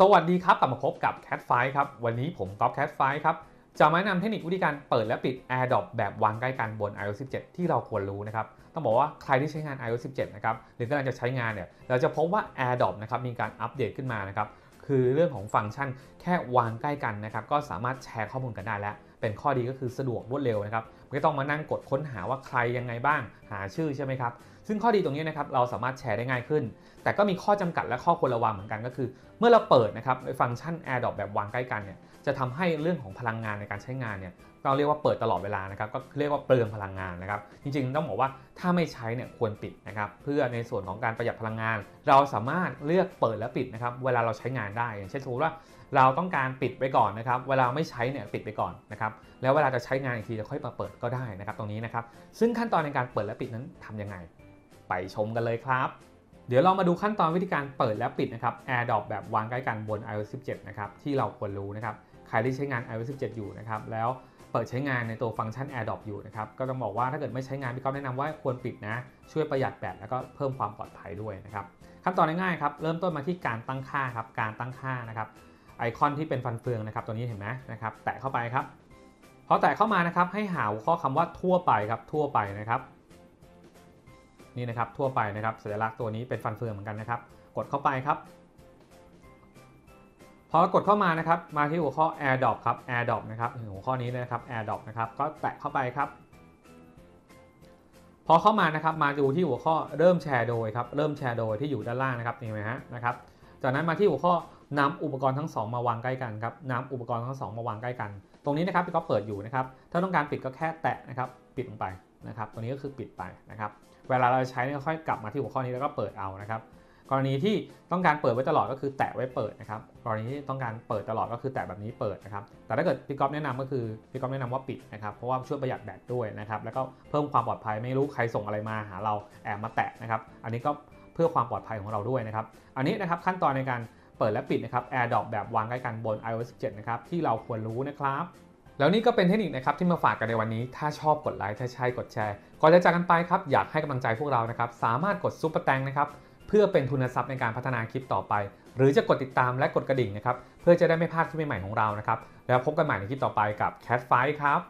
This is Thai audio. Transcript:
สวัสดีครับ กลับมาพบกับ Cat f i ครับ วันนี้ผมก๊อฟ Cat f i ครับ จะมาแนะนำเทคนิควิธีการเปิดและปิด AirDrop แบบวางใกล้กันบน iOS 17 ที่เราควรรู้นะครับ ต้องบอกว่าใครที่ใช้งาน iOS 17 นะครับ หรือกำลังจะใช้งานเนี่ย เราจะพบว่า AirDrop นะครับ มีการอัปเดตขึ้นมานะครับ คือเรื่องของฟังก์ชันแค่วางใกล้กันนะครับ ก็สามารถแชร์ข้อมูลกันได้แล้ว เป็นข้อดีก็คือสะดวกรวดเร็วนะครับ ไม่ต้องมานั่งกดค้นหาว่าใครยังไงบ้าง หาชื่อใช่ไหมครับซึ่งข้อดีตรงนี้นะครับเราสามารถแชร์ได้ง่ายขึ้น แต่ก็มีข้อจำกัดและข้อควรระวังเหมือนกันก็คือ เมื่อเราเปิดนะครับฟังก์ชัน AirDrop แบบวางใกล้กันเนี่ยจะทำให้เรื่องของพลังงานในการใช้งานเนี่ยเราเรียกว่าเปิดตลอดเวลานะครับก็เรียกว่าเปลืองพลังงานนะครับจริงๆต้องบอกว่าถ้าไม่ใช้เนี่ยควรปิดนะครับเพื่อในส่วนของการประหยัดพลังงาน เราสามารถเลือกเปิดและปิดนะครับเวลาเราใช้งานได้อย่างเช่นสมมติว่าเราต้องการปิดไปก่อนนะครับ เวลาไม่ใช้เนี่ยปิดไปก่อนนะครับ แล้วเวลาจะใช้งานอีกทีจะค่อยมาเปิดก็ได้นะครับ ตรงนี้นะครับ ซึ่งขั้นตอนในการเปิดและปิดนั้นทำยังไง ไปชมกันเลยครับ เดี๋ยวเรามาดูขั้นตอนวิธีการเปิดและปิดนะครับ AirDrop แบบวางใกล้กันบน iOS 17 นะครับ ที่เราควรรู้นะครับ ใครที่ใช้งาน iOS 17 อยู่นะครับ แล้วเปิดใช้งานในตัวฟังก์ชัน AirDrop อยู่นะครับ ก็ต้องบอกว่าถ้าเกิดไม่ใช้งานพี่ก๊อฟแนะนำว่าควรปิดนะ ช่วยประหยัดแบตแล้วก็เพิ่มความปลอดภัยด้วยนะครับ ขั้นตอนง่ายๆครับ เริ่มต้นมาที่การตั้งค่าครับ การตั้งค่านะครับ ไอคอนที่เป็นฟันเฟืองนะครับตัวนี้เห็นไหมนะครับ แตะเข้าไปครับพอแตะเข้ามานะครับให้หาหัวข้อคำว่าทั่วไปครับทั่วไปนะครับ นี่นะครับทั่วไปนะครับสัญลักษณ์ตัวนี้เป็นฟันเฟืองเหมือนกันนะครับ กดเข้าไปครับ พอกดเข้ามานะครับ มาที่หัวข้อ AirDrop ครับ AirDrop นะครับหัวข้อนี้เลยนะครับ AirDrop นะครับก็แตะเข้าไปครับ พอเข้ามานะครับมาดูที่หัวข้อเริ่มแชร์โดยครับเริ่มแชร์โดยที่อยู่ด้านล่างนะครับนี่ไหมฮะนะครับจากนั้นมาที่หัวข้อนำอุปกรณ์ทั้งสองมาวางใกล้กันครับนำอุปกรณ์ทั้งสองมาวางใกล้กัน ตรงนี้นะครับพี่ก็เปิดอยู่นะครับ ถ้าต้องการปิดก็แค่แตะนะครับ ปิดลงไปนะครับ ตัวนี้ก็คือปิดไปนะครับ เวลาเราใช้เนี่ยค่อยกลับมาที่หัวข้อนี้แล้วก็เปิดเอานะครับ กรณีที่ต้องการเปิดไว้ตลอดก็คือแตะไว้เปิดนะครับ กรณีที่ต้องการเปิดตลอดก็คือแตะแบบนี้เปิดนะครับ แต่ถ้าเกิดพี่ก๊อฟแนะนำก็คือพี่ก๊อฟแนะนำว่าปิดนะครับ เพราะว่าช่วยประหยัดแบตด้วยนะครับ แล้วก็เพิ่มความปลอดภัยไม่รู้ใครส่งอะไรมาหาเราแอบมาแตะนะครับ อันนี้ก็เพื่อความปลอดภัยของเราด้วยนะครับ อันนี้นะครับขั้นตอนในการเปิดและปิดนะครับ AirDrop แบบวางใกล้กันบน iOS 17 นะครับ ที่เราควรรู้นะครับ แล้วนี่ก็เป็นเทคนิคนะครับที่มาฝากกันในวันนี้ ถ้าชอบกดไลค์ถ้าใช่กดแชร์ก่อนจะจากกันไปครับอยากให้กำลังใจพวกเรานะครับสามารถกดซุปเปอร์แตงนะครับเพื่อเป็นทุนทรัพย์ในการพัฒนาคลิปต่อไป หรือจะกดติดตามและกดกระดิ่งนะครับเพื่อจะได้ไม่พลาดคลิปใหม่ๆของเรานะครับแล้วพบกันใหม่ในคลิปต่อไปกับ Cat f i ครับ